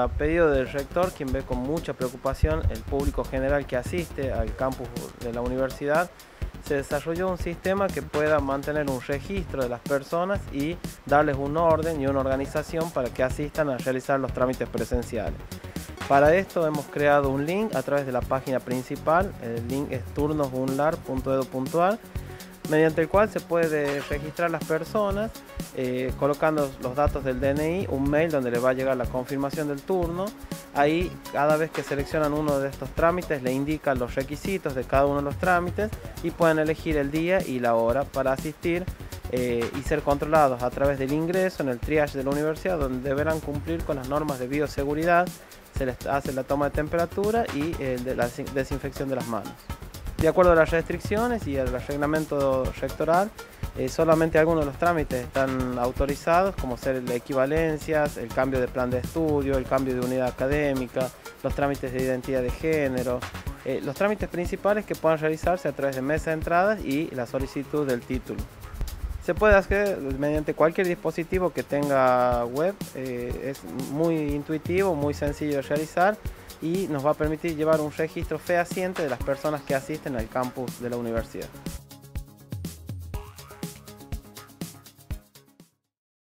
A pedido del rector, quien ve con mucha preocupación el público general que asiste al campus de la universidad, se desarrolló un sistema que pueda mantener un registro de las personas y darles un orden y una organización para que asistan a realizar los trámites presenciales. Para esto hemos creado un link a través de la página principal, el link es turnosunlar.edu.ar mediante el cual se puede registrar las personas eh, colocando los datos del DNI, un mail donde les va a llegar la confirmación del turno. Ahí cada vez que seleccionan uno de estos trámites le indican los requisitos de cada uno de los trámites y pueden elegir el día y la hora para asistir eh, y ser controlados a través del ingreso en el triage de la universidad donde deberán cumplir con las normas de bioseguridad, se les hace la toma de temperatura y de la desinfección de las manos. De acuerdo a las restricciones y al reglamento rectoral, eh, solamente algunos de los trámites están autorizados, como ser equivalencias, el cambio de plan de estudio, el cambio de unidad académica, los trámites de identidad de género, eh, los trámites principales que puedan realizarse a través de mesa de entradas y la solicitud del título. Se puede hacer mediante cualquier dispositivo que tenga web, eh, es muy intuitivo, muy sencillo de realizar y nos va a permitir llevar un registro fehaciente de las personas que asisten al campus de la universidad.